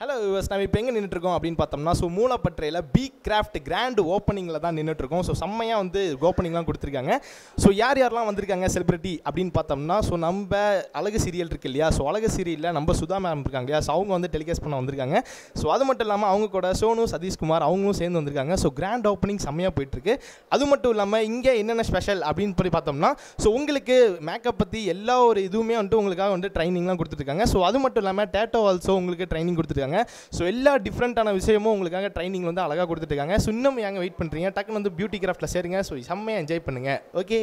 Hello US நம்ம இப்போ எங்கே நின்றுட்டுருக்கோம் அப்படின்னு பார்த்தோம்னா ஸோ மூலப்பற்றையில் பி கிராஃப்ட் கிராண்ட் ஓப்பனிங்கில் தான் நின்றுட்டுருக்கோம் ஸோ செம்மையாக வந்து ஓப்பனிங்லாம் கொடுத்துருக்காங்க. ஸோ யார் யாரெல்லாம் வந்திருக்காங்க செலிபிரிட்டி அப்படின்னு பார்த்தோம்னா ஸோ நம்ம அழகு சீரியல் இருக்கு இல்லையா? ஸோ அழகு சீரியலில் நம்ம சுதா மேம் இருக்காங்க இல்லையா? ஸோ அவங்க வந்து டெலிகாஸ்ட் பண்ண வந்திருக்காங்க. ஸோ அது மட்டும் இல்லாமல் அவங்க கூட சோனு சதீஷ்குமார் அவங்களும் சேர்ந்து வந்திருக்காங்க. ஸோ கிராண்ட் ஓப்பனிங் செம்மையாக போயிட்டுருக்கு. அது மட்டும் இல்லாமல் இங்கே என்னென்ன ஸ்பெஷல் அப்படின்னு போய் பார்த்தோம்னா ஸோ உங்களுக்கு மேக்கப் பற்றி எல்லா ஒரு இதுவுமே வந்துட்டு உங்களுக்காக வந்து ட்ரைனிங்லாம் கொடுத்துருக்காங்க ஸோ அது மட்டும் இல்லாமல் டேட்டோ ஆல்சோ உங்களுக்கு ட்ரைனிங் கொடுத்துருக்காங்க ஸோ எல்லா டிஃப்ரெண்ட்டான விஷயமும் உங்களுக்காக ட்ரைனிங் வந்து அழகாக கொடுத்துருக்காங்க ஸோ இன்னும் ஏங்க வெயிட் பண்ணுறீங்க டக்குன்னு வந்து பியூட்டி கிராஃப்ட்டில் சேருங்க. ஸோ செம்மையாக என்ஜாய் பண்ணுங்கள் ஓகே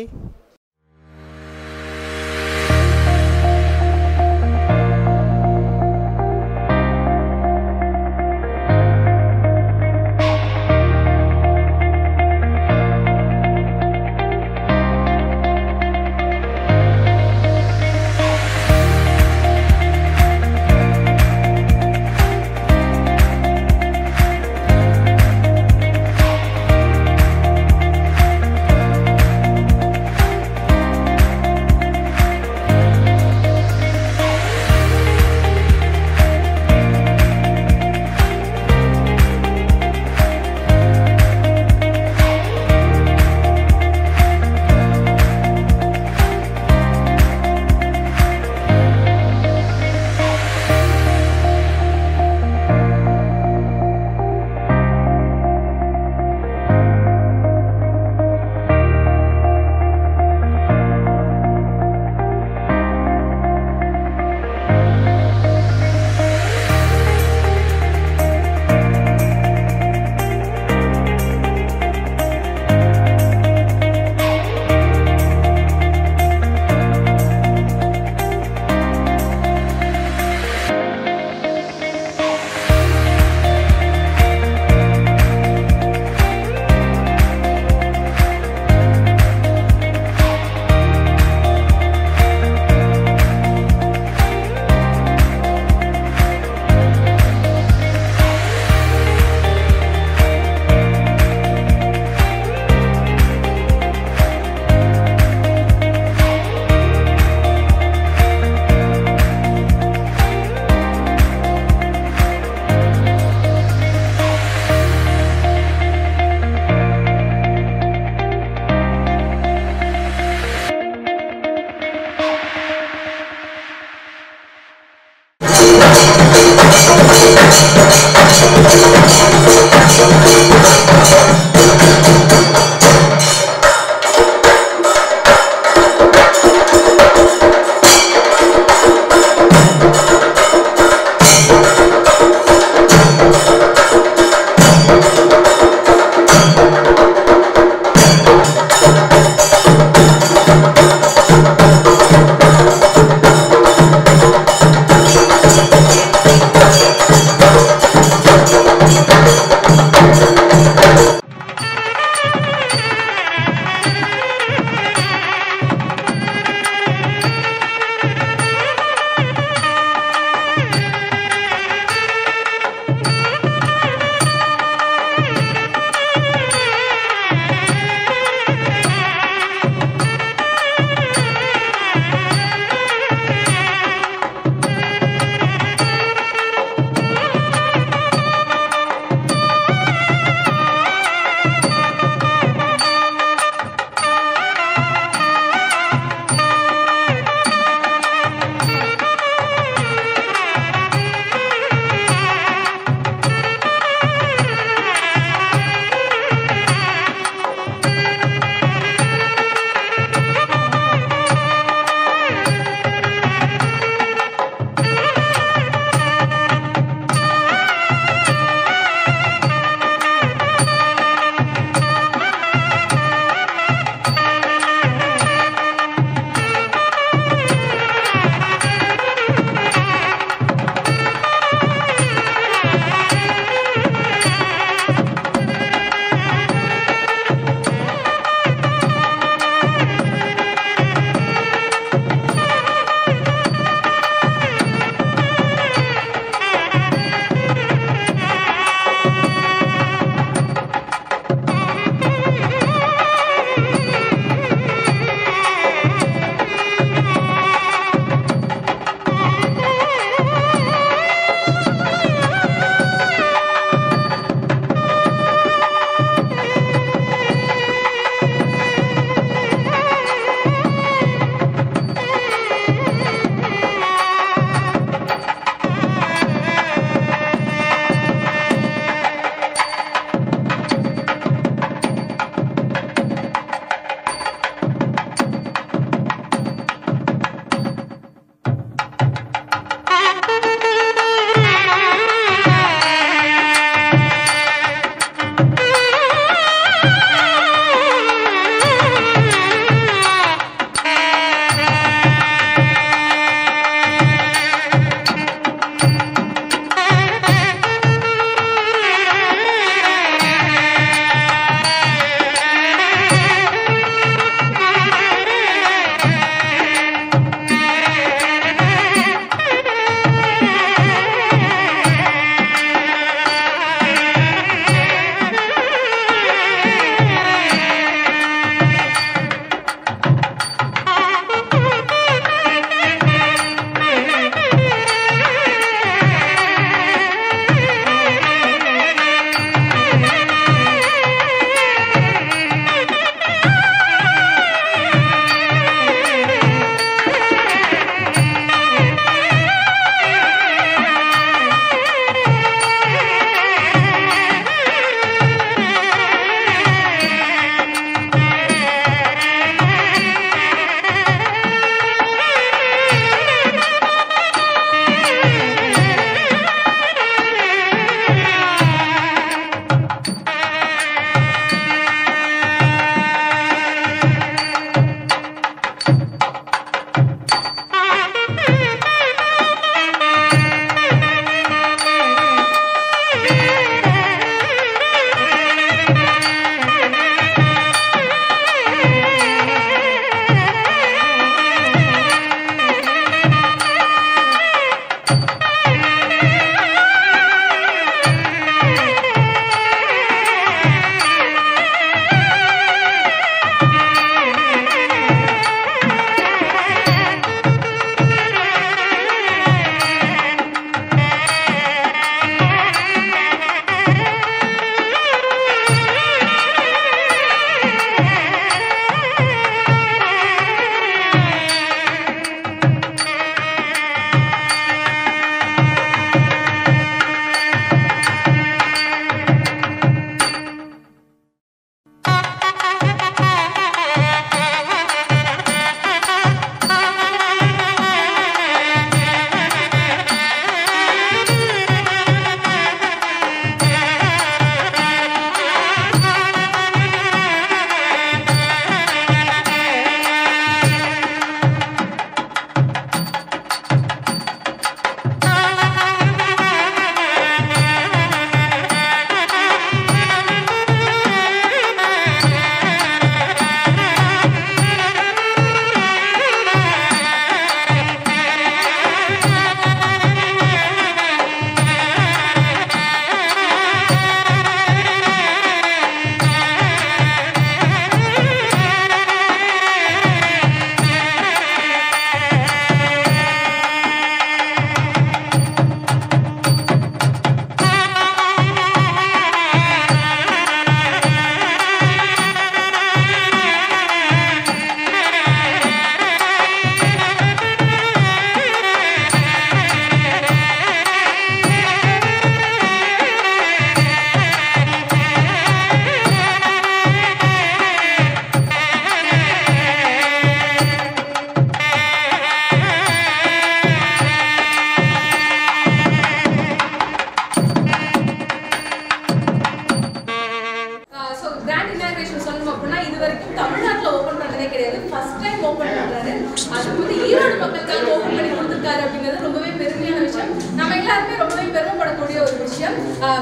எல்லாருமே ரொம்பவே பெருமைப்படக்கூடிய ஒரு விஷயம்.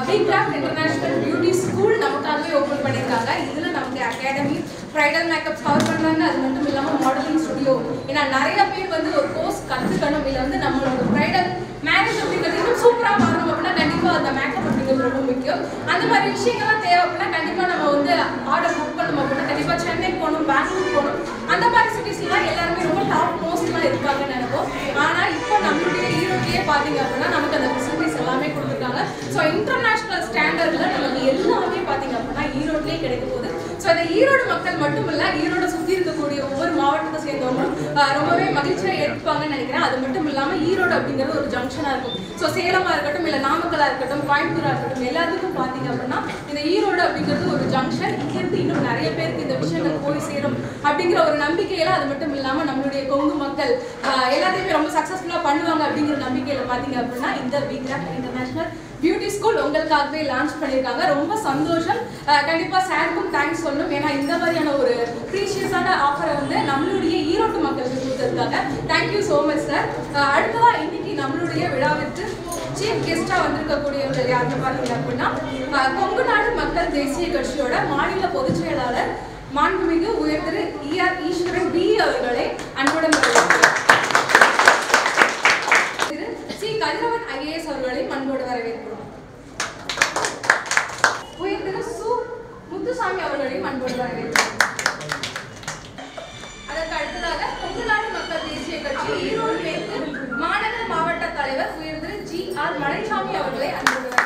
Big craft international beauty school நமக்காகவே ஓப்பன் பண்ணியிருக்காங்க. இதில் நமக்கு அகாடமி ப்ரைடல் மேக்கப் கவர் பண்ணுறாங்க அது மட்டும் இல்லாமல் மாடலிங் ஸ்டுடியோ ஏன்னா நிறைய பேர் வந்து ஒரு கோர்ஸ் கற்றுக்கணும் இல்லை வந்து நம்மளோட ப்ரைடல் மேரேஜ் அப்படிங்கிறது இன்னும் சூப்பரா அப்படின்னா கண்டிப்பாக அந்த மேக்கப் அப்படிங்கிறது ரொம்ப முக்கியம். அந்த மாதிரி விஷயங்கள்லாம் தேவை அப்படின்னா கண்டிப்பாக நம்ம வந்து ஆர்டர் புக் பண்ணணும் அப்படின்னா கண்டிப்பாக சென்னை போகணும் பெங்களூர் போகணும். அந்த மாதிரி சிட்டிஸ்லாம் எல்லாருமே ரொம்ப டாப் மோஸ்ட்லாம் இருப்பாங்கன்னு நினைப்போம். ஆனால் இப்போ நம்மளுடைய ஈரோட்லேயே பார்த்தீங்க அப்படின்னா நமக்கு அந்த ஃபெசிலிட்டிஸ் எல்லாமே கொடுத்துருக்காங்க. ஸோ இன்டர்நேஷ்னல் ஸ்டாண்டர்டில் நமக்கு எல்லாமே பார்த்தீங்க அப்படின்னா ஈரோட்லேயே கிடைக்க போகுது. ஸோ அந்த ஈரோடு மக்கள் மட்டும் இல்ல ஈரோட சுத்தி இருக்கக்கூடிய ஒவ்வொரு மாவட்டத்தை சேர்ந்தவங்களும் ரொம்பவே மகிழ்ச்சியா எடுப்பாங்கன்னு நினைக்கிறேன். அது மட்டும் இல்லாம ஈரோடு அப்படிங்கிறது ஒரு ஜங்ஷனாக இருக்கும். ஸோ சேலமா இருக்கட்டும் இல்ல நாமக்கலா இருக்கட்டும் கோயம்புத்தூரா இருக்கட்டும் எல்லாத்துக்கும் பாத்தீங்க அப்படின்னா இந்த ஈரோடு அப்படிங்கிறது ஒரு ஜங்ஷன் இங்கேருந்து இன்னும் நிறைய பேருக்கு இந்த விஷயங்கள் போய் சேரும் அப்படிங்கிற ஒரு நம்பிக்கையில அது மட்டும் இல்லாம நம்மளுடைய கொங்கு மக்கள் எல்லாத்தையுமே ரொம்ப சக்ஸஸ்ஃபுல்லாக பண்ணுவாங்க அப்படிங்கிற நம்பிக்கையில பார்த்தீங்க அப்படின்னா இந்த B craft international beauty school உங்களுக்காகவே லான்ச் பண்ணியிருக்காங்க. ரொம்ப சந்தோஷம். கண்டிப்பாக சாருக்கும் தேங்க்ஸ் சொல்லணும். ஏன்னா இந்த மாதிரியான ஒரு ப்ரீஷியஸான ஆஃபரை வந்து நம்மளுடைய ஈரோட்டு மக்களுக்கு கொடுத்துருக்காங்க. தேங்க்யூ ஸோ மச் சார் அடுத்ததாக இன்னைக்கு நம்மளுடைய விழாவிற்கு சீஃப் கெஸ்டா வந்திருக்கக்கூடியவர்கள் யாருன்னு பார்த்தீங்க அப்படின்னா கொங்கு நாடு மக்கள் தேசிய கட்சியோட மாநில பொதுச் செயலாளர் மாண்புமிகு உயர் திரு இஆர் ஈஸ்வரன் பி அவர்களை அன்புடன் திரு சி கதிரவன் ஐஏஎஸ் அவர்களை அன்போடு வரவேற்கிறோம் உயர் திரு சு முத்துசாமி அவர்களையும் அன்போடு அதற்கு அடுத்ததாக கொங்குநாடு மக்கள் தேசிய கட்சி ஈரோடு மேற்கு மாநகர மாவட்ட தலைவர் உயர் ஜி ஆர் மலைசாமி அவர்களை அன்போடு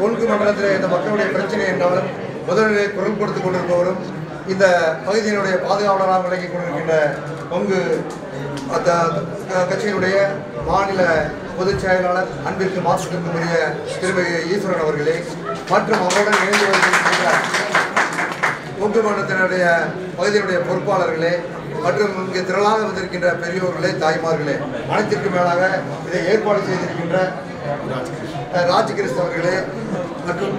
என்றாலும் கொங்கு இந்த மக்களுடைய பிரச்சனை என்றாலும் முதலிலே குரல் கொடுத்துக் கொண்டிருப்பவரும் இந்த பகுதியினுடைய பாதுகாவலராக விளங்கி கொண்டிருக்கின்ற பங்கு அந்த கட்சியினுடைய மாநில பொதுச் செயலாளர் அன்பிற்கு மாற்றிருக்கக்கூடிய திருமதி ஈஸ்வரன் அவர்களே மற்றும் அவருடன் இணைந்து வருகின்ற கொங்கு மண்டலத்தினுடைய பகுதியினுடைய பொறுப்பாளர்களே மற்றும் இங்கே திரளாக வந்திருக்கின்ற பெரியோர்களே தாய்மார்களே அனைத்திற்கு மேலாக இதை ஏற்பாடு செய்திருக்கின்ற ராஜகிருஷ்ண அவர்களே மற்றும்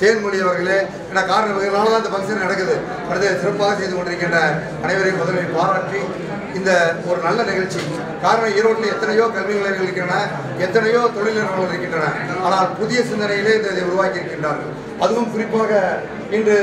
தேன்மொழி அவர்களே ஏன்னா காரணம் இதனால தான் இந்த ஃபங்க்ஷன் நடக்குது. அடுத்து சிறப்பாக செய்து கொண்டிருக்கின்ற அனைவரையும் முதலில் பாராட்டி இந்த ஒரு நல்ல நிகழ்ச்சி. காரணம் ஈரோட்டில் எத்தனையோ கல்வி நிலையங்கள் இருக்கின்றன எத்தனையோ தொழில் நிறுவனங்கள் இருக்கின்றன. ஆனால் புதிய சிந்தனையிலே இந்த இதை உருவாக்கி இருக்கின்றார்கள் அதுவும் குறிப்பாக இன்று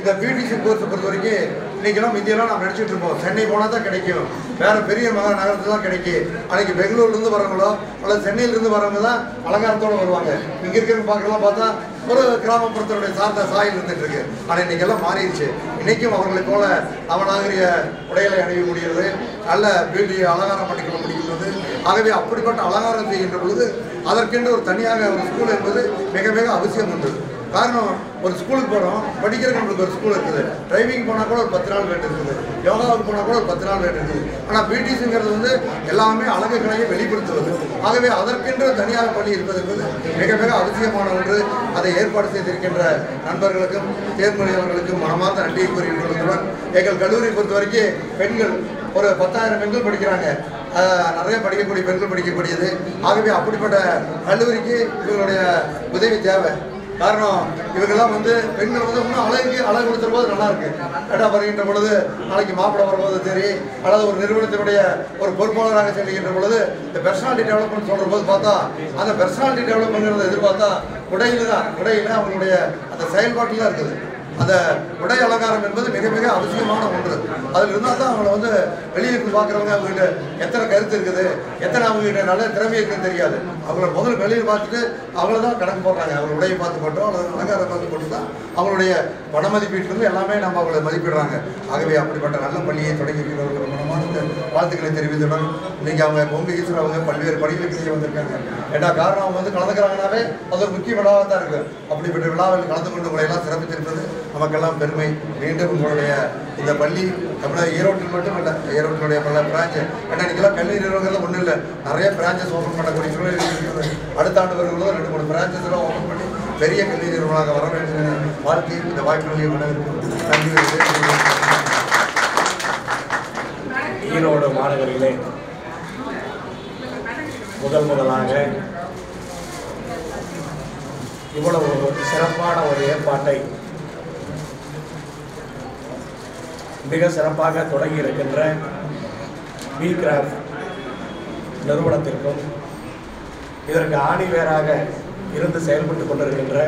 இந்த பியூட்டிஷன் கோர்ஸை பொறுத்த வரைக்கும் இன்னைக்கெல்லாம் மிந்தியெல்லாம் நம்ம நினச்சிட்டு இருப்போம். சென்னை போனால் தான் கிடைக்கும். வேறு பெரிய மகா நகரத்தில் தான் கிடைக்கும் அன்னைக்கு பெங்களூர்லேருந்து வரவங்களோ அல்லது சென்னையிலேருந்து வரவங்க தான் அலங்காரத்தோடு வருவாங்க. இங்கே இருக்கிறவங்க பார்க்கலாம் பார்த்தா ஒரு கிராமப்புறத்தினுடைய சார்ந்த சாயல் இருந்துட்டு இருக்கு. ஆனால் இன்னைக்கெல்லாம் மாறிடுச்சு. இன்னைக்கும் அவர்களை போல நவநாகரிக உடைகளை அணிய முடிகிறது. நல்ல பியூட்டி அலங்காரம் பண்ணிக்கொள்ள முடிகிறது ஆகவே அப்படிப்பட்ட அலங்காரம் செய்கின்ற பொழுது அதற்கென்று ஒரு தனியாக ஒரு ஸ்கூல் என்பது மிக மிக அவசியம் உண்டு. காரணம் ஒரு ஸ்கூலுக்கு போகிறோம் படிக்கிறதுக்கு நம்மளுக்கு ஒரு ஸ்கூல் இருக்குது. டிரைவிங் போனால் கூட ஒரு பத்து நாள் வேண்டு இருக்குது. யோகாவுக்கு போனால் கூட ஒரு பத்து நாள் வேண்டு இருக்குது. ஆனால் பிடிசிங்கிறது வந்து எல்லாமே அழகு கலையை வெளிப்படுத்துவது. ஆகவே அதற்கென்று தனியாக பள்ளி இருப்பது என்பது மிக மிக அவசியமான ஒன்று. அதை ஏற்பாடு செய்திருக்கின்ற நண்பர்களுக்கும் தேர்மொழி மனமார்ந்த நன்றியை கூறியிருக்கிறதுடன் எங்கள் கல்லூரியை பொறுத்த வரைக்கும் பெண்கள் ஒரு பத்தாயிரம் பெண்கள் படிக்கிறாங்க. நிறைய படிக்கக்கூடிய பெண்கள் படிக்கக்கூடியது. ஆகவே அப்படிப்பட்ட கல்லூரிக்கு இவங்களுடைய உதவி தேவை. காரணம் இவங்கெல்லாம் வந்து பெண்கள் வந்து இன்னும் அழகு அழகு கொடுத்துற போது நல்லா இருக்கு. ஏடா வருகின்ற பொழுது நாளைக்கு மாப்பிள்ளை வரும்போது சரி அல்லது ஒரு நிறுவனத்தினுடைய ஒரு பொறுப்பாளராக செல்கின்ற பொழுது இந்த பெர்சனாலிட்டி டெவலப்மெண்ட் சொல்ற போது பார்த்தா அந்த பெர்சனாலிட்டி டெவலப்மெண்ட் எதிர்பார்த்தா உடையில தான் உடையில அவங்களுடைய அந்த செயல்பாட்டில் தான் இருக்குது. அந்த உடை அலங்காரம் என்பது மிக மிக அவசியமான ஒன்று. அதில் இருந்தால் தான் அவங்கள வந்து வெளியே இருந்து பார்க்குறவங்க அவங்ககிட்ட எத்தனை கருத்து இருக்குது எத்தனை அவங்ககிட்ட நல்ல திறமை இருக்குன்னு தெரியாது. அவங்கள முதல்ல வெளியில் பார்த்துட்டு அவங்கள தான் கணக்கு போடுறாங்க. அவங்க உடையை பார்த்து போட்டோம் அல்லது அலங்காரம் பார்த்து போட்டு தான் அவங்களுடைய பண மதிப்பீட்டிலிருந்து எல்லாமே நம்ம அவங்களை மதிப்பிடுறாங்க. ஆகவே அப்படிப்பட்ட நல்ல பள்ளியை தொடங்கி இருக்கிறவர்கள் மனமான வாழ்த்துக்களை தெரிவித்துடன் இன்னைக்கு அவங்க பொங்கு ஈஸ்வரர் அவங்க பல்வேறு பணிகளுக்கு செய்ய வந்திருக்காங்க. ஏன்னா காரணம் அவங்க வந்து கலந்துக்கிறாங்கனாவே அது ஒரு முக்கிய விழாவாக தான் இருக்கு. அப்படிப்பட்ட விழாவில் கலந்து கொண்டு முறையெல்லாம் சிறப்பித்திருப்பது நமக்கெல்லாம் பெருமை. மீண்டும் உங்களுடைய இந்த பள்ளி தமிழக ஈரோட்டில் மட்டும் இல்லை ஈரோட்டினுடைய பல பிராஞ்சு ஏன்னா இன்னைக்கெல்லாம் கல்வி நிறுவனங்கள் ஒன்றும் இல்லை. நிறைய பிரான்ச்சஸ் ஓப்பன் பண்ணக்கூடிய சூழ்நிலை இருக்கிறது. அடுத்த ஆண்டு வரும்போது ரெண்டு மூணு பிரான்ச்சஸ் எல்லாம் ஓப்பன் பண்ணி பெரிய கல்வி நிறுவனமாக வர வேண்டும் வாழ்க்கை இந்த வாய்ப்புகளையும் நன்றி. ஈரோடு மாநகரிலே முதல் முதலாக இவ்வளவு சிறப்பான ஒரு ஏற்பாட்டை மிக சிறப்பாக தொடங்கி இருக்கின்ற பி கிராஃப்ட் நிறுவனத்திற்கும் இதற்கு ஆணிவேராக இருந்து செயல்பட்டு கொண்டிருக்கின்ற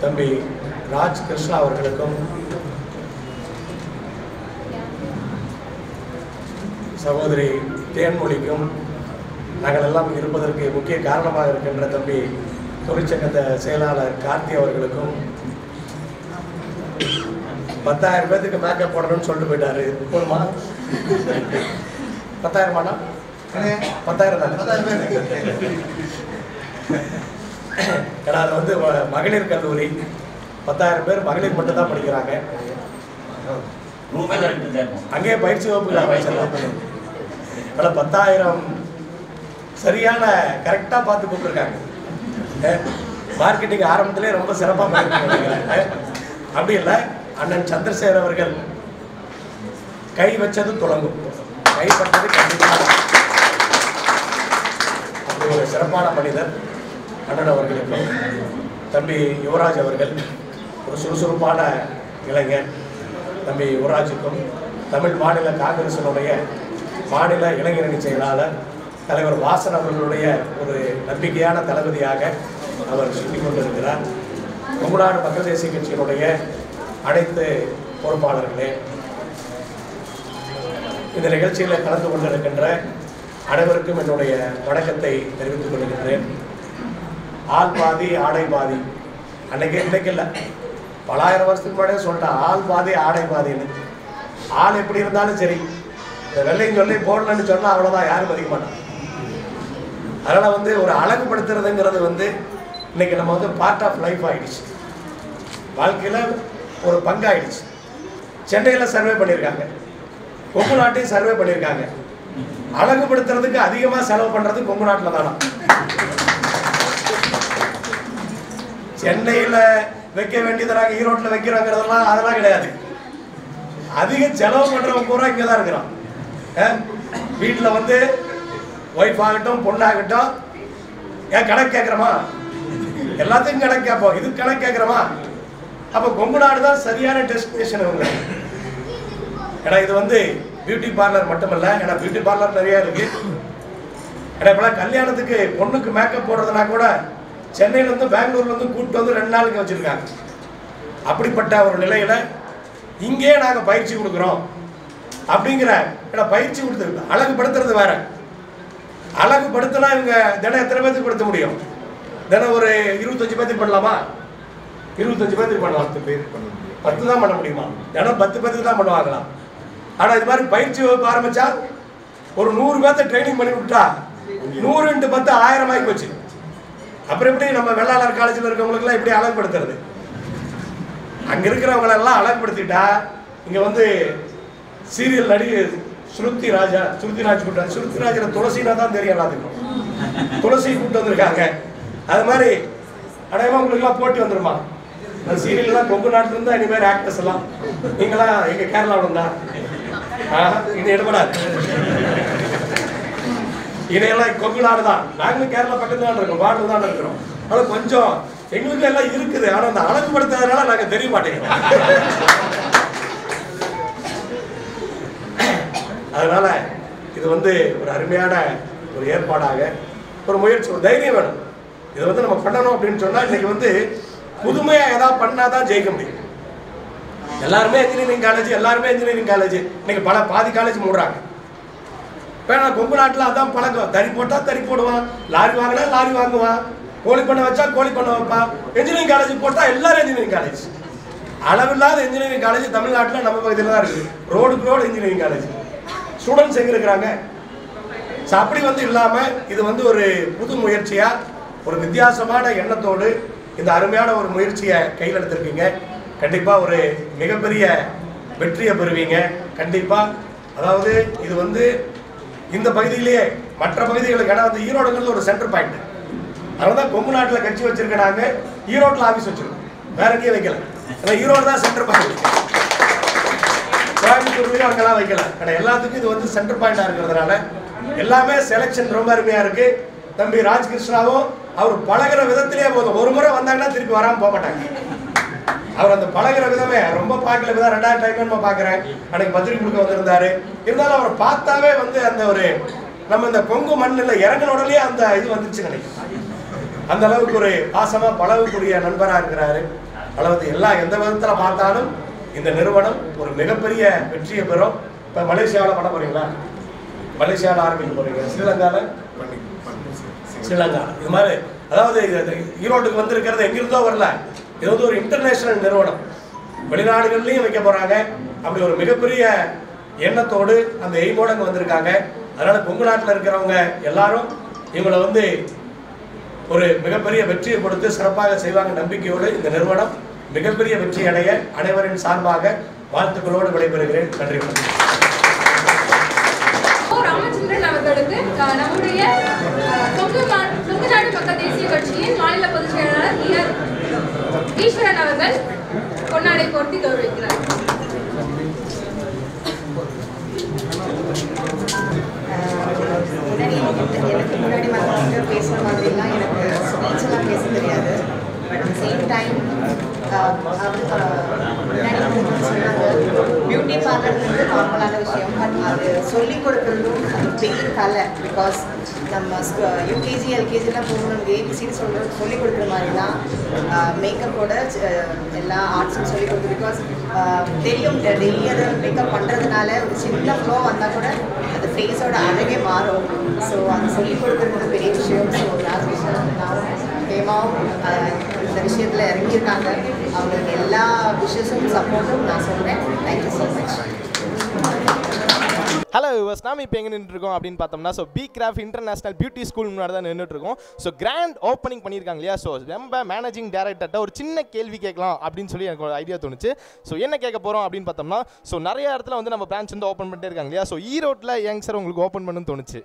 தம்பி ராஜ் கிருஷ்ணா அவர்களுக்கும் சகோதரி தேன்மொழிக்கும் நாங்கள் எல்லாம் இருப்பதற்கு முக்கிய காரணமாக இருக்கின்ற தம்பி தொழிற்சங்கத்த செயலாளர் கார்த்தி அவர்களுக்கும் பத்தாயிரம் பேர்த்துக்கு மேக்கப் போடணும்னு சொல்லிட்டு போயிட்டாரு. போதுமா? பத்தாயிரமாண்ணா? பத்தாயிரம் தானே? ஏன்னா அது வந்து மகளிர் கல்லூரி. பத்தாயிரம் பேர் மகளிர் மட்டும் தான் படிக்கிறாங்க அங்கேயே பயிற்சி அமைச்சிடலாம் ஆனால் பத்தாயிரம் சரியான கரெக்டாக பார்த்து கூப்பிட்டுருக்காங்க. மார்க்கெட்டிங் ஆரம்பத்திலே ரொம்ப சிறப்பாக பண்ணியிருக்காங்க அப்படி இல்லை அண்ணன் சந்திரசேகர் அவர்கள் கை வச்சது தொடங்கும் கைப்பட்டது கண்டிப்பாக அப்படி ஒரு சிறப்பான மனிதர் அண்ணன் அவர்களுக்கும் தம்பி யுவராஜ் அவர்கள் ஒரு சுறுசுறுப்பான இளைஞர். தம்பி யுவராஜுக்கும் தமிழ் மாநில காங்கிரசினுடைய மாநில இளைஞரணி செயலாளர் தலைவர் வாசன் அவர்களுடைய ஒரு நம்பிக்கையான தளபதியாக அவர் சுட்டிக் கொண்டிருக்கிறார். தமிழ்நாடு மக்கள் தேசிய கட்சியினுடைய அனைத்து பொறுப்பாளர்களே இந்த நிகழ்ச்சியில் கலந்து கொண்டிருக்கின்ற அனைவருக்கும் என்னுடைய வணக்கத்தை தெரிவித்துக் கொள்கின்றேன். ஆள் பாதி ஆடை பாதி. அன்னைக்கு இன்னைக்கு இல்லை. பலாயிரம் வருஷத்துக்கு முன்னாடியே சொல்லிட்டேன் ஆள் பாதி ஆடை பாதின்னு. ஆள் எப்படி இருந்தாலும் சரி இந்த வெள்ளையும் சொல்லி போடலன்னு சொன்னா அவ்வளவுதான் யாரும் மதிக்க மாட்டாங்க. அதனால வந்து ஒரு அழகுபடுத்துறதுங்கிறது வந்து இன்னைக்கு நம்ம வந்து பார்ட் ஆஃப் லைஃப் ஆயிடுச்சு. வாழ்க்கையில ஒரு பங்காயிடுச்சு. சென்னையில் சர்வே பண்ணியிருக்காங்க. கொங்கு நாட்டையும் சர்வே பண்ணியிருக்காங்க. அழகுபடுத்துறதுக்கு அதிகமாக செலவு பண்ணுறது கொங்கு நாட்டில் தானா? சென்னையில் வைக்க வேண்டியதாக ஈரோட்டில் வைக்கிறாங்கிறதெல்லாம் அதெல்லாம் கிடையாது. அதிக செலவு பண்ணுறவங்க பூரா இங்கே தான் இருக்கிறான். வீட்டில் வந்து ஒய்ஃப் ஆகட்டும் பொண்ணாகட்டும் ஏன் கணக்கு கேட்குறமா எல்லாத்துக்கும் கணக்கு கேட்போம். இது கணக்கு கேட்குறமா அப்போ கொங்கு நாடு தான் சரியான டெஸ்டினேஷன் இவங்க. ஏன்னா இது வந்து பியூட்டி பார்லர் மட்டுமல்ல ஏன்னா பியூட்டி பார்லர் நிறைய இருக்கு. ஏன்னா இப்போலாம் கல்யாணத்துக்கு பொண்ணுக்கு மேக்கப் போடுறதுனா கூட சென்னையிலேருந்து பெங்களூர்லேருந்து கூப்பிட்டு வந்து ரெண்டு நாளுக்கு வச்சுருக்காங்க. அப்படிப்பட்ட ஒரு நிலையில் இங்கே நாங்கள் பயிற்சி கொடுக்குறோம். அப்படிங்கிற பயிற்சி கொடுத்து அழகுபடுத்துறது வேற. அழகுபடுத்தினா இவங்க தினம் எத்தனை பேர்த்துக்கு படுத்த முடியும்? தினம் ஒரு இருபத்தஞ்சு பேர்த்துக்கு பண்ணலாமா? இருபத்தஞ்சு பேர்த்துக்கு பண்ணலாம். பத்து பேர் பண்ண முடியும். பத்து தான் பண்ண முடியுமா? தினம் பத்து பேருக்கு தான் பண்ணுவாங்களாம். ஆனால் இது மாதிரி பயிற்சி வகுப்பு ஆரம்பிச்சா ஒரு நூறு பேர்த்த ட்ரைனிங் பண்ணி விட்டா நூறு இன்ட்டு பத்து ஆயிரம் ஆகி போச்சு. அப்புறம் எப்படி நம்ம வெள்ளாளர் காலேஜில் இருக்கவங்களுக்குலாம் எப்படி அழகுபடுத்துறது? அங்கே இருக்கிறவங்களெல்லாம் அழகுபடுத்திட்டா இங்கே வந்து சீரியல் நடிகை ஸ்ருதி ராஜா ஸ்ருதி ராஜ் கூட்டம் ஸ்ருதி ராஜன் துளசினா தான் தெரியும் எல்லாத்துக்கும். துளசி கூப்பிட்டு வந்திருக்காங்க. அது மாதிரி அடையமா உங்களுக்குலாம் போட்டி வந்துருமா? அந்த சீரியல்லாம் கொங்கு நாட்டுல இருந்தா இனிமேல் ஆக்டர்ஸ் எல்லாம். நீங்களாம் எங்க கேரளாவில் இருந்தா? இது எடுபடாது. இதையெல்லாம் கொங்கு நாடு தான். நாங்களும் கேரளா பக்கத்துல தான் இருக்கோம் பாடல் தான் இருக்கிறோம். ஆனால் கொஞ்சம் எங்களுக்கு எல்லாம் இருக்குது. ஆனால் அந்த அழகுபடுத்துறதுனால நாங்கள் தெரிய மாட்டேங்கிறோம். அதனால இது வந்து ஒரு அருமையான ஒரு ஏற்பாடாக ஒரு முயற்சி ஒரு தைரியம் வேணும். இதை வந்து நம்ம பண்ணணும் அப்படின்னு சொன்னால் இன்னைக்கு வந்து புதுமையா ஏதாவது பண்ணாதான் ஜெயிக்க முடியும். எல்லாருமே இன்ஜினியரிங் காலேஜ் எல்லாருமே இன்ஜினியரிங் காலேஜ் இன்னைக்கு பல பாதி காலேஜ் மூடுறாங்க. வேணா கொங்கு நாட்டில் அதான் பழக்கம். தறி போட்டால் தறி போடுவான் லாரி வாங்கினா லாரி வாங்குவான் கோழி பண்ண வச்சா கோழி பண்ண வைப்பான். இன்ஜினியரிங் காலேஜ் போட்டால் எல்லாரும் இன்ஜினியரிங் காலேஜ் அளவில்லாத இன்ஜினியரிங் காலேஜ் தமிழ்நாட்டில் நம்ம பகுதியில் தான் இருக்குது ரோடுக்கு ரோடு இன்ஜினியரிங் காலேஜ் ஸ்டூடெண்ட்ஸ் எங்க இருக்கிறாங்க? ஸோ அப்படி வந்து இல்லாமல் இது வந்து ஒரு புது முயற்சியா ஒரு வித்தியாசமான எண்ணத்தோடு இந்த அருமையான ஒரு முயற்சியை கையில் எடுத்திருக்கீங்க. கண்டிப்பாக ஒரு மிகப்பெரிய வெற்றியை பெறுவீங்க. கண்டிப்பாக அதாவது இது வந்து இந்த பகுதியிலேயே மற்ற பகுதிகளுக்கு ஏன்னா வந்து ஈரோடுங்கிறது ஒரு சென்டர் பாயிண்ட் அதனால தான் கொங்கு நாட்டில் கட்சி வச்சிருக்கிறாங்க ஈரோட்டில் ஆஃபீஸ் வச்சிருக்கோம். வேற எங்கேயும் வைக்கல. ஏன்னா ஈரோடு தான் சென்டர் பாயிண்ட் கோயம்புத்தூர்லயும் அங்கெல்லாம் வைக்கல. ஏன்னா எல்லாத்துக்கும் இது வந்து சென்டர் பாயிண்டாக இருக்கிறதுனால எல்லாமே செலெக்ஷன் ரொம்ப அருமையாக இருக்கு. தம்பி ராஜ்கிருஷ்ணாவும் அவர் பழகுற விதத்திலே போதும். ஒரு முறை வந்தாங்கன்னா திருப்பி வராமல் போக மாட்டாங்க. அவர் அந்த பழகுற விதமே ரொம்ப பார்க்கல விதம் ரெண்டாயிரம் டைம் நம்ம பார்க்குறேன். அன்னைக்கு பத்திரிக்கை கொடுக்க வந்திருந்தாரு. இருந்தாலும் அவர் பார்த்தாவே வந்து அந்த ஒரு நம்ம இந்த கொங்கு மண்ணில் இறங்கின உடனே அந்த இது வந்துச்சு நினைக்கிறேன். அந்த அளவுக்கு ஒரு பாசமாக பழகக்கூடிய நண்பராக இருக்கிறாரு. அளவுக்கு எல்லா எந்த விதத்தில் பார்த்தாலும் இந்த நிறுவனம் ஒரு மிகப்பெரிய வெற்றியை பெறும். இப்ப மலேசியாவில் பண்ண போறீங்களா? மலேசியாவில் ஆரம்பிக்க போறீங்க. ஸ்ரீலங்காவில் ஸ்ரீலங்கா. இது மாதிரி அதாவது ஈரோட்டுக்கு வந்திருக்கிறது எங்கிருந்தோ வரல. இது வந்து ஒரு இன்டர்நேஷனல் நிறுவனம். வெளிநாடுகள்லையும் வைக்க போறாங்க. அப்படி ஒரு மிகப்பெரிய எண்ணத்தோடு அந்த எய்மோடு அங்கே வந்திருக்காங்க. அதனால கொங்கு நாட்டில் இருக்கிறவங்க எல்லாரும் இவங்களை வந்து ஒரு மிகப்பெரிய வெற்றியை கொடுத்து சிறப்பாக செய்வாங்க நம்பிக்கையோடு இந்த நிறுவனம். மிகப்பெரிய வெற்றி அடைய அனைவரின் சார்பாக வாழ்த்துக்களோடு விடைபெறுகிறேன். நன்றி. ராமச்சந்திரன் அவர்களுக்கு நம்முடைய கொங்கு நாடு மக்கள் தேசிய கட்சியின் மாநில பொதுச் செயலாளர். ஈஸ்வரன் அவர்கள் பொன்னாடை போர்த்தி கௌரவிக்கிறார். எனக்கு முன்னாடி மற்றவங்க பேசுகிற மாதிரிலாம் எனக்கு ஸ்பீச்செல்லாம் பேச தெரியாது. But at same time beauty பார்லர்ன்றது நார்மலான விஷயம் பட் அது சொல்லிக் கொடுக்குறதும் அது பெரிய கலை பிகாஸ் நம்ம uh, யூகேஜி எல்கேஜிலாம் போகணும் ஏபிசின்னு சொல்ற சொல்லிக் கொடுக்குற மாதிரி தான் மேக்கப்போட uh, uh, எல்லா ஆர்ட்ஸும் சொல்லிக் கொடுக்குது. பிகாஸ் தெரியும் டெய்லி அதை மேக்கப் பண்ணுறதுனால ஒரு சின்ன ஃப்ளோ வந்தால் கூட அந்த ஃபேஸோட அழகே மாறும். ஸோ அது சொல்லிக் கொடுக்குறது பெரிய விஷயம். ஸோ லாஸ்ட் விஷயம் நான் ஹேமாவும் இந்த விஷயத்தில் இறங்கியிருக்காங்க. அவங்களுக்கு எல்லா விஷயஸும் சப்போர்ட்டும் நான் சொல்கிறேன் thank you so much hello viewers நாம் இப்போ எங்கே நின்றுருக்கோம் அப்படின்னு பார்த்தோம்னா so B craft international beauty school முன்னாடி தான் நின்றுட்டு இருக்கோம் ஸோ கிராண்ட் ஓப்பனிங் பண்ணியிருக்காங்க இல்லையா? ஸோ நம்ம மேனேஜிங் டேரக்டர்கிட்ட ஒரு சின்ன கேள்வி கேட்கலாம் அப்படின்னு சொல்லி எனக்கு ஒரு ஐடியா தோணுச்சு. ஸோ என்ன கேட்க போகிறோம் அப்படின்னு பார்த்தோம்னா ஸோ நிறைய இடத்துல வந்து நம்ம பிரான்ச் வந்து ஓப்பன் பண்ணிட்டே இருக்காங்க இல்லையா? ஸோ ஈரோட்டில் ஏங்க சார் உங்களுக்கு ஓப்பன் பண்ணுன்னு தோணுச்சு.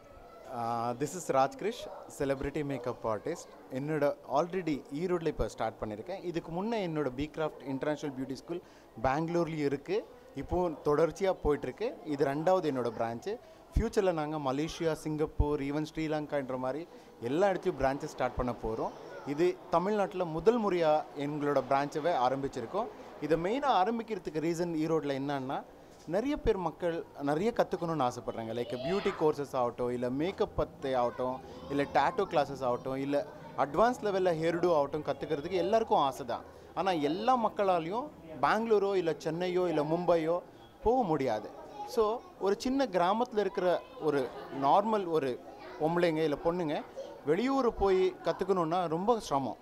This is Rajkrish celebrity makeup artist என்னோட ஆல்ரெடி ஈரோடில் இப்போ ஸ்டார்ட் பண்ணியிருக்கேன் இதுக்கு முன்னே என்னோட B craft international beauty school பெங்களூர்லேயும் இருக்குது இப்போது தொடர்ச்சியாக போயிட்டுருக்கு. இது ரெண்டாவது என்னோடய பிரான்ச்சு ஃப்யூச்சரில் நாங்கள் மலேசியா சிங்கப்பூர் ஈவன் ஸ்ரீலங்கான்ற மாதிரி எல்லா இடத்தையும் பிரான்ச்சஸ் ஸ்டார்ட் பண்ண போகிறோம் இது தமிழ்நாட்டில் முதல் முறையாக எங்களோட பிரான்ச்சவே ஆரம்பிச்சிருக்கோம். இதை மெயினாக ஆரம்பிக்கிறதுக்கு ரீசன் ஈரோட்டில் என்னன்னா நிறைய பேர் மக்கள் நிறைய கற்றுக்கணும்னு ஆசைப்பட்றாங்க. லைக் பியூட்டி கோர்சஸ் ஆகட்டும் இல்லை மேக்கப் பற்றி ஆகட்டும் இல்லை டேட்டோ கிளாஸஸ் ஆகட்டும் இல்லை அட்வான்ஸ் லெவலில் ஹேர்டு ஆகட்டும் கற்றுக்கிறதுக்கு எல்லாருக்கும் ஆசை தான். ஆனால் எல்லா மக்களாலையும் பெங்களூரோ இல்லை சென்னையோ இல்லை மும்பையோ போக முடியாது. ஸோ ஒரு சின்ன கிராமத்தில் இருக்கிற ஒரு நார்மல் ஒரு பொம்பளைங்க இல்லை பொண்ணுங்க வெளியூர் போய் கற்றுக்கணுன்னா ரொம்ப சிரமம்.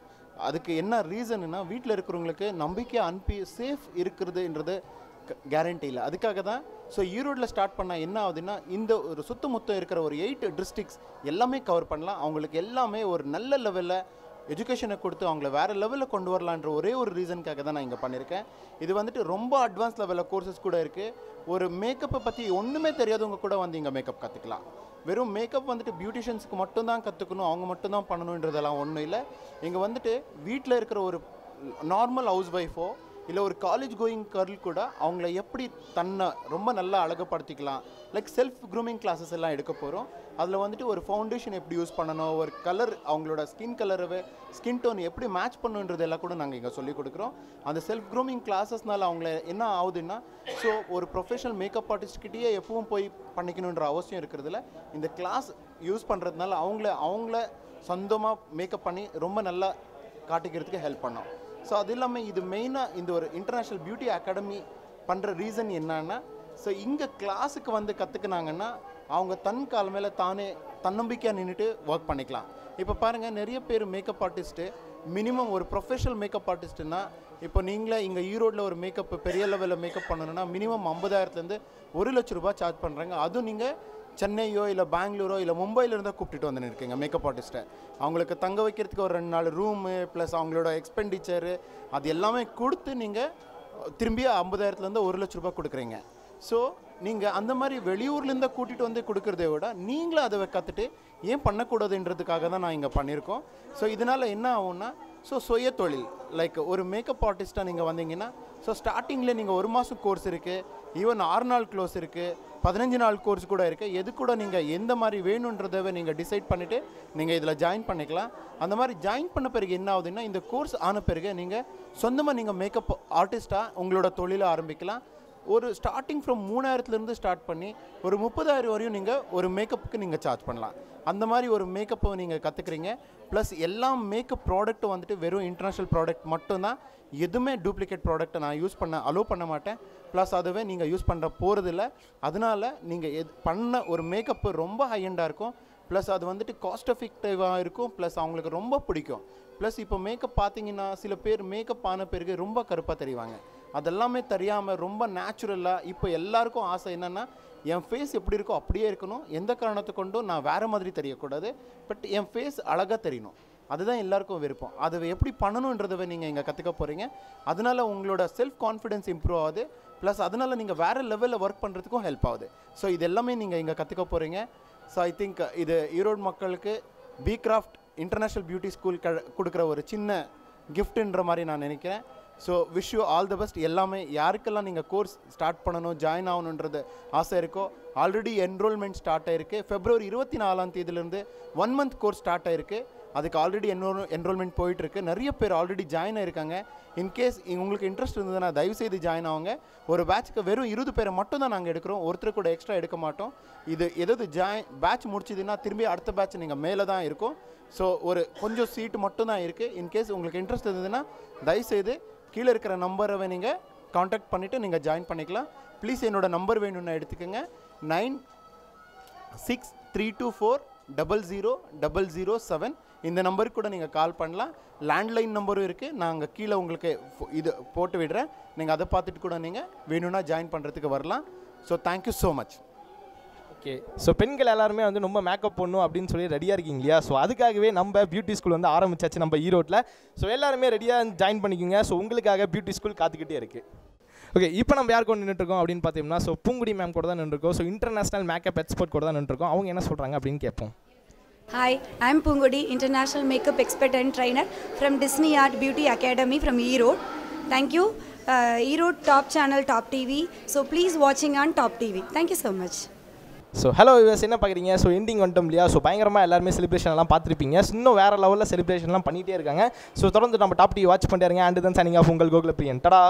அதுக்கு என்ன ரீசன்னா வீட்டில் இருக்கிறவங்களுக்கு நம்பிக்கையாக அனுப்பி சேஃப் இருக்கிறதுன்றது கேரண்டி இல்லை. அதுக்காக தான் ஸோ ஈரோட்டில் ஸ்டார்ட் பண்ணால் என்ன ஆகுதுன்னா இந்த ஒரு சுத்தமொத்தம் இருக்கிற ஒரு எயிட் டிஸ்ட்ரிக்ஸ் எல்லாமே கவர் பண்ணலாம். அவங்களுக்கு எல்லாமே ஒரு நல்ல லெவலில் எஜுகேஷனை கொடுத்து அவங்கள வேறு லெவலில் கொண்டு வரலான்ற ஒரே ஒரு ரீசனுக்காக தான் நான் இங்கே பண்ணியிருக்கேன் இது வந்துட்டு ரொம்ப அட்வான்ஸ் லெவலில் கோர்சஸ் கூட இருக்குது ஒரு மேக்கப்பை பற்றி ஒன்றுமே தெரியாதவங்க கூட வந்து இங்கே மேக்கப் கற்றுக்கலாம் வெறும் மேக்கப் வந்துட்டு பியூட்டிஷியன்ஸ்க்கு மட்டும்தான் கற்றுக்கணும் அவங்க மட்டும்தான் பண்ணணுன்றதெல்லாம் ஒன்றும் இல்லை. இங்கே வந்துட்டு வீட்டில் இருக்கிற ஒரு நார்மல் ஹவுஸ் ஒய்ஃபோ இல்லை ஒரு காலேஜ் கோயிங் கேர்ள் கூட அவங்கள எப்படி தன்னை ரொம்ப நல்லா அழகுப்படுத்திக்கலாம் லைக் செல்ஃப் க்ரூமிங் கிளாஸஸ் எல்லாம் எடுக்க போகிறோம் அதில் வந்துட்டு ஒரு ஃபவுண்டேஷன் எப்படி யூஸ் பண்ணணும் ஒரு கலர் அவங்களோட ஸ்கின் கலரை ஸ்கின் டோன் எப்படி மேட்ச் பண்ணுன்றது எல்லாம் கூட நாங்கள் இங்கே சொல்லிக் கொடுக்குறோம். அந்த செல்ஃப் க்ரூமிங் கிளாஸஸ்னால அவங்கள என்ன ஆகுதுன்னா ஸோ ஒரு ப்ரொஃபஷனல் மேக்கப் ஆர்டிஸ்ட்கிட்டயே எப்பவும் போய் பண்ணிக்கணுன்ற அவசியம் இருக்கிறதுல இந்த கிளாஸ் யூஸ் பண்ணுறதுனால அவங்கள அவங்கள சொந்தமாக மேக்கப் பண்ணி ரொம்ப நல்லா காட்டிக்கிறதுக்கு ஹெல்ப் பண்ணோம். ஸோ அது இல்லாமல் இது மெயினாக இந்த ஒரு இன்டர்நேஷ்னல் பியூட்டி அகாடமி பண்ணுற ரீசன் என்னன்னா ஸோ இங்கே கிளாஸுக்கு வந்து கற்றுக்குனாங்கன்னா அவங்க தன் கால் மேலே தானே தன்னம்பிக்கையாக நின்றுட்டு ஒர்க் பண்ணிக்கலாம். இப்போ பாருங்கள் நிறைய பேர் மேக்கப் ஆர்டிஸ்ட்டு மினிமம் ஒரு ப்ரொஃபஷனல் மேக்கப் ஆர்டிஸ்ட்டுன்னா இப்போ நீங்களே இங்கே ஈரோட்டில் ஒரு மேக்கப் பெரிய லெவலில் மேக்கப் பண்ணணும்னா மினிமம் ஐம்பதாயிரத்துலேருந்து ஒரு லட்ச ரூபாய் சார்ஜ் பண்ணுறாங்க அதுவும் நீங்கள் சென்னையோ இல்லை பெங்களூரோ இல்லை மும்பையில் இருந்தால் கூப்பிட்டுட்டு வந்து இருக்கீங்க மேக்கப் ஆர்டிஸ்ட்டை அவங்களுக்கு தங்க வைக்கிறதுக்கு ஒரு ரெண்டு நாள் ரூமு ப்ளஸ் அவங்களோட எக்ஸ்பெண்டிச்சரு அது எல்லாமே கொடுத்து நீங்கள் திரும்பி ஐம்பதாயிரத்துலேருந்து ஒரு லட்ச ரூபாய் கொடுக்குறீங்க. ஸோ நீங்கள் அந்த மாதிரி வெளியூர்லேருந்து கூட்டிகிட்டு வந்து கொடுக்குறத விட நீங்களும் அதை கற்றுட்டு ஏன் பண்ணக்கூடாதுன்றதுக்காக தான் நான் இங்கே பண்ணியிருக்கோம். ஸோ இதனால் என்ன ஆகும்னா ஸோ சுய தொழில் லைக் ஒரு மேக்கப் ஆர்டிஸ்ட்டாக நீங்கள் வந்தீங்கன்னா ஸோ ஸ்டார்டிங்கில் நீங்கள் ஒரு மாதம் கோர்ஸ் இருக்குது ஈவன் ஆறு நாள் க்ளோஸ் இருக்குது பதினஞ்சு நாள் கோர்ஸ் கூட இருக்குது எது கூட நீங்கள் எந்த மாதிரி வேணுன்றதை நீங்கள் டிசைட் பண்ணிவிட்டு நீங்கள் இதில் ஜாயின் பண்ணிக்கலாம். அந்த மாதிரி ஜாயின் பண்ண பிறகு என்ன ஆகுதுன்னா இந்த கோர்ஸ் ஆன பிறகு நீங்கள் சொந்தமாக நீங்கள் மேக்கப் ஆர்டிஸ்ட்டாக உங்களோட தொழிலை ஆரம்பிக்கலாம். ஒரு ஸ்டார்டிங் ஃப்ரம் மூணாயிரத்துலேருந்து ஸ்டார்ட் பண்ணி ஒரு முப்பதாயிரம் வரையும் நீங்கள் ஒரு மேக்கப்புக்கு நீங்கள் சார்ஜ் பண்ணலாம். அந்த மாதிரி ஒரு மேக்கப்பை நீங்கள் கற்றுக்குறீங்க ப்ளஸ் எல்லா மேக்கப் ப்ராடக்ட்டும் வந்துட்டு வெறும் இன்டர்நேஷ்னல் ப்ராடக்ட் மட்டும்தான். எதுவுமே டூப்ளிகேட் ப்ராடக்ட்டை நான் யூஸ் பண்ண அலோவ் பண்ண மாட்டேன். ப்ளஸ் அதுவே நீங்கள் யூஸ் பண்ணுற போகிறதில்ல அதனால் நீங்கள் எது பண்ண ஒரு மேக்கப்பு ரொம்ப ஹையண்டாக இருக்கும். ப்ளஸ் அது வந்துட்டு காஸ்ட் எஃபெக்டிவாக இருக்கும். ப்ளஸ் அவங்களுக்கு ரொம்ப பிடிக்கும். ப்ளஸ் இப்போ மேக்கப் பார்த்தீங்கன்னா சில பேர் மேக்கப் ஆன பிறகு ரொம்ப கருப்பாக தெரிவாங்க. அதெல்லாமே தெரியாமல் ரொம்ப நேச்சுரலாக இப்போ எல்லாருக்கும் ஆசை என்னென்னா என் ஃபேஸ் எப்படி இருக்கோ அப்படியே இருக்கணும். எந்த காரணத்தை கொண்டும் நான் வேறு மாதிரி தெரியக்கூடாது. பட் என் ஃபேஸ் அழகாக தெரியணும். அதுதான் எல்லாருக்கும் விருப்பம். அதை எப்படி பண்ணணுன்றதை நீங்கள் இங்கே கற்றுக்க போகிறீங்க அதனால் உங்களோட செல்ஃப் கான்ஃபிடென்ஸ் இம்ப்ரூவ் ஆகுது. ப்ளஸ் அதனால் நீங்கள் வேறு லெவலில் ஒர்க் பண்ணுறதுக்கும் ஹெல்ப் ஆகுது. ஸோ இது எல்லாமே நீங்கள் இங்கே கற்றுக்க போகிறீங்க ஸோ ஐ திங்க் இது ஈரோடு மக்களுக்கு B craft international beauty school க கொடுக்குற ஒரு சின்ன கிஃப்ட்டுன்ற மாதிரி நான் நினைக்கிறேன். So wish you all the best எல்லாமே யாருக்கெல்லாம் நீங்கள் கோர்ஸ் ஸ்டார்ட் பண்ணணும் ஜாயின் ஆகணுன்றது ஆசை இருக்கோ ஆல்ரெடி என்ரோல்மெண்ட் ஸ்டார்ட் ஆயிருக்கு. ஃபெப்ரவரி இருபத்தி நாலாம் தேதியிலேருந்து ஒன் மந்த் கோர்ஸ் ஸ்டார்ட் ஆயிருக்கு. அதுக்கு ஆல்ரெடி என்ரோ என்ரோல்மெண்ட் போயிட்டுருக்கு. நிறைய பேர் ஆல்ரெடி ஜாயின் ஆயிருக்காங்க. இன்கேஸ் உங்களுக்கு இன்ட்ரெஸ்ட் இருந்ததுன்னா தயவுசெய்து ஜாயின் ஆகுங்க ஒரு பேட்ச்க்கு வெறும் இருபது பேரை மட்டும் தான் நாங்கள் எடுக்கிறோம். ஒருத்தர் கூட எக்ஸ்ட்ரா எடுக்க மாட்டோம். இது எதாவது ஜாயின் பேட்ச் முடிச்சதுன்னா திரும்பி அடுத்த பேட்ச் நீங்கள் மேலே தான் இருக்கும். ஸோ ஒரு கொஞ்சம் சீட்டு மட்டும் தான் இருக்குது இன்கேஸ் உங்களுக்கு இன்ட்ரெஸ்ட் இருந்ததுன்னா தயவுசெய்து கீழே இருக்கிற நம்பரை நீங்கள் காண்டாக்ட் பண்ணிவிட்டு நீங்கள் ஜாயின் பண்ணிக்கலாம். ப்ளீஸ் என்னோட நம்பர் வேணும்னு எடுத்துக்கோங்க. Nine six three two four double zero double zero seven இந்த நம்பருக்கு கூட நீங்கள் கால் பண்ணலாம். லேண்ட்லைன் நம்பரும் இருக்குது நாங்கள் கீழே உங்களுக்கு இது போட்டு விடுறேன். நீங்கள் அதை பார்த்துட்டு கூட நீங்கள் வேணும்னா ஜாயின் பண்ணுறதுக்கு வரலாம். So thank you so much okay so பெண்கள் எல்லாருமே வந்து ரொம்ப மேக்கப் பண்ணணும் அப்படின்னு சொல்லி ரெடியாக இருக்கீங்க இல்லையா? ஸோ அதுக்காகவே நம்ம பியூட்டி ஸ்கூல் வந்து ஆரம்பிச்சாச்சு நம்ம ஈரோட்டில் ஸோ எல்லாருமே ரெடியாக ஜாயின் பண்ணிக்கோங்க. ஸோ உங்களுக்காக பியூட்டி ஸ்கூல் காத்துக்கிட்டே இருக்குது ஓகே இப்போ நம்ம யார் கூட நின்றுட்டுருக்கோம் அப்படின்னு பார்த்தீங்கன்னா ஸோ பூங்குடி மேம் கூட தான் நின்றுருக்கோம் ஸோ இன்டர்நேஷனல் மேக்கப் எக்ஸ்பர்ட் கூட தான் நின்றுருக்கோம் அவங்க என்ன சொல்கிறாங்க அப்படின்னு கேட்போம் Pungudi, International Makeup Expert and Trainer from Disney Art Beauty Academy from Erode. Thank you. Uh, Erode Top Channel, Top TV. So please watching on Top TV. Thank you so much. So hello viewers என்ன பார்க்குறீங்க so ending வந்துட்டோம் இல்லையா so பயங்கரமாக எல்லாருமே எல்லாம் பார்த்துருப்பீங்க இன்னும் வேறு லெவலில் செலிப்ரேஷன்லாம் பண்ணிகிட்டே இருக்காங்க ஸோ தொடர்ந்து நம்ம டாப் டி வாட்ச் பண்ணிட்டு இருங்க அண்ட் தான் சனிங்க உங்கள் கோகுல பிரியன் டடா